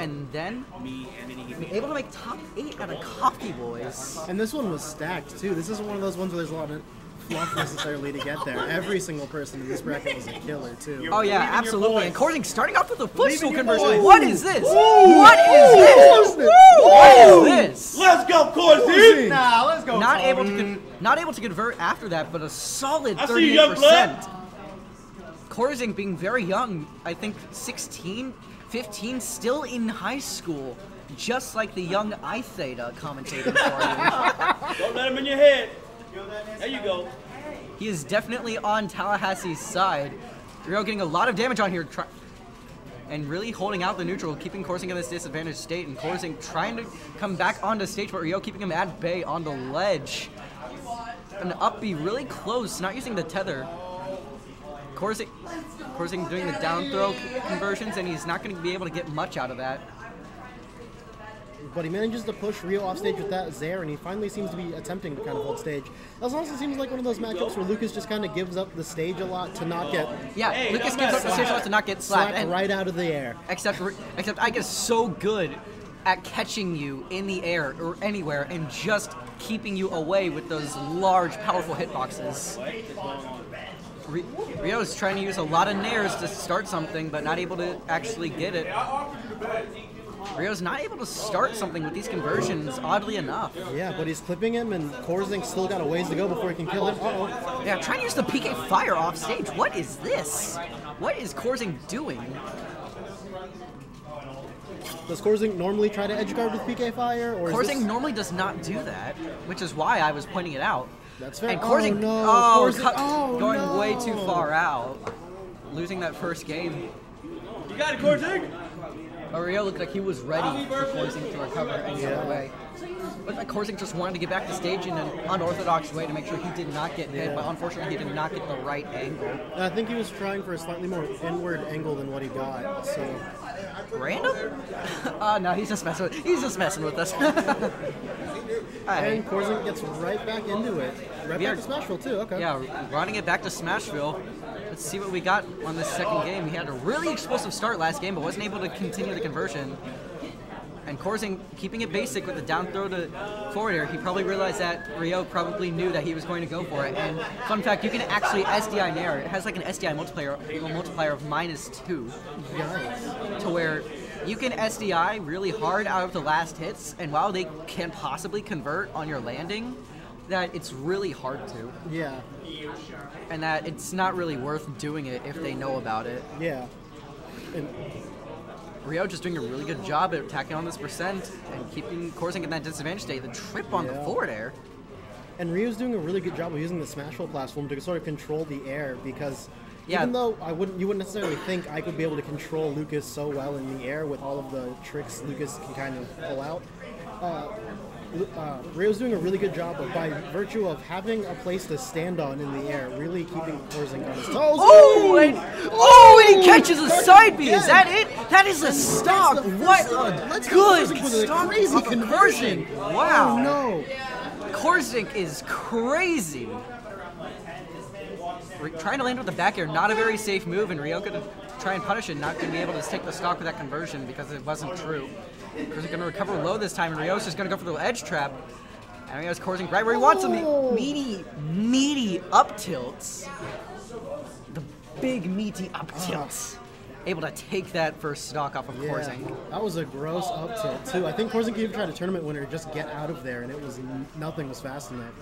and then Me and then he able to make top eight out of Coffee Boys. And this one was stacked too. This isn't one of those ones where there's a lot of fluff necessarily to get there. Every single person in this bracket was a killer too. Oh yeah, Believe in your absolutely. And boys. Starting off with a Believe in footstool conversion. What is this? What is this? What is this? Let's go, Corsi! Nah, let's go. Not Tom. able to con- not able to convert after that, but a solid I see you, young 38%. Corezink being very young, I think 16, 15, still in high school, just like the young I Theta commentating for Don't let him in your head. There you go. He is definitely on Tallahassee's side. Ryo getting a lot of damage on here. Try- and really holding out the neutral, keeping Corezink in this disadvantaged state, and Corezink trying to come back onto stage, but Ryo keeping him at bay on the ledge. An up B really close, not using the tether. Corezink, Corezink doing the down throw conversions, and he's not going to be able to get much out of that. But he manages to push Ryo off stage with that Zair, and he finally seems to be attempting to kind of hold stage. This also seems like one of those matchups where Lucas just kind of gives up the stage a lot to not get Yeah, Hey, Lucas gives up the stage left to not get slapped, slapped right out of the air. except except Ike is so good at catching you in the air or anywhere and just keeping you away with those large, powerful hitboxes. Ri- Ryo's trying to use a lot of nairs to start something, but not able to actually get it. Ryo's not able to start something with these conversions, oddly enough. Yeah, but he's clipping him, and Corezink still got a ways to go before he can kill him. Uh-oh. Yeah, trying to use the PK Fire off stage. What is this? What is Corezink doing? Does Corezink normally try to edge guard with PK Fire? Or is Corezink this- normally does not do that, which is why I was pointing it out. That's fair. And Oh, no. oh, Corezink- cut- oh, going way too far out, losing that first game. You got it, Corsi! Ario looked like he was ready for Corezink to recover and get Yeah. away. Looked like Corezink just wanted to get back to stage in an unorthodox way to make sure he did not get hit, Yeah. but unfortunately he did not get the right angle. And I think he was trying for a slightly more inward angle than what he got. So Random? uh, no, he's just messing with, he's just messing with us. Hey. and Corezink gets right back into it. Right We back are- to Smashville too. Okay. Yeah, running it back to Smashville. Let's see what we got on this second game. He had a really explosive start last game, but wasn't able to continue the conversion. And Corezink keeping it basic with the down throw to air. He probably realized that Ryo probably knew that he was going to go for it. And fun fact, you can actually SDI Nair. It has like an SDI multiplier, multiplier of minus two Nice. to where you can SDI really hard out of the last hits, and while they can't possibly convert on your landing, that it's really hard to, Yeah. and that it's not really worth doing it if they know about it. Yeah. And Ryo just doing a really good job at attacking on this percent and keeping Corezink in that disadvantage state. The trip on the Yeah. forward air. And Ryo's doing a really good job of using the Smashville platform to sort of control the air because Yeah. even though I wouldn't, you wouldn't necessarily think I could be able to control Lucas so well in the air with all of the tricks Lucas can kind of pull out. Uh, uh, Ryo's doing a really good job of, by virtue of having a place to stand on in the air, really keeping Corezink on his toes. Oh, and, oh, and he catches a side B. Is that it? That is a the What a Let's good Corezink with a stock crazy conversion. Wow. Oh no! Corezink is crazy. Trying to land with the back air, not a very safe move, and Ryo could try and punish it, not going to be able to take the stock with that conversion because it wasn't true. Corezink going to recover low this time, and Ryo's just going to go for the edge trap. And Ryo's Corezink right where he wants him. Oh. meaty, meaty up tilts. The big, meaty up tilts. Able to take that first stock off of Yeah, Corezink. that was a gross up tilt too. I think Corezink could even tried a tournament winner just get out of there, and it was nothing was fast enough.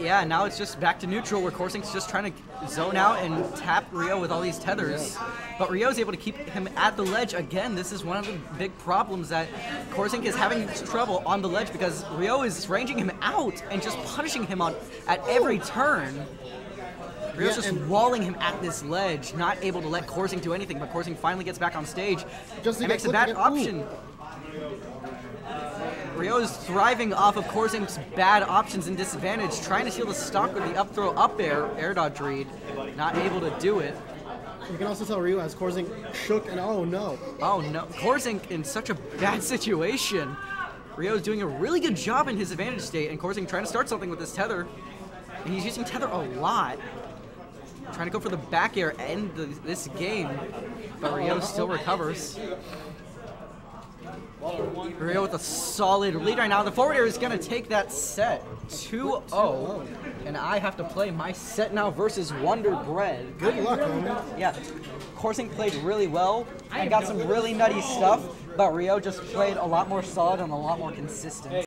Yeah, now it's just back to neutral where Corezink's just trying to zone out and tap Ryo with all these tethers. But Ryo's able to keep him at the ledge again. This is one of the big problems that Corezink is having trouble on the ledge because Ryo is ranging him out and just punishing him on at every turn. Ryo's Yeah, just walling him at this ledge, not able to let Corezink do anything, but Corezink finally gets back on stage Just and makes a bad option. Ooh. Option. Ryo is thriving off of Corezink's bad options and disadvantage, trying to steal the stock with the up throw up air, air dodge read, not able to do it. You can also tell Ryo has Corezink shook, and oh no, Oh no, Corezink in such a bad situation. Ryo's doing a really good job in his advantage state, and Corezink trying to start something with his tether. And he's using tether a lot. Trying to go for the back air end the, this game, but Ryo still recovers. Ryo with a solid lead right now. The forward air is going to take that set 2-0. And I have to play my set now versus Wonder Bread. Good luck. Yeah, Corezink played really well and got some really nutty stuff, but Ryo just played a lot more solid and a lot more consistent.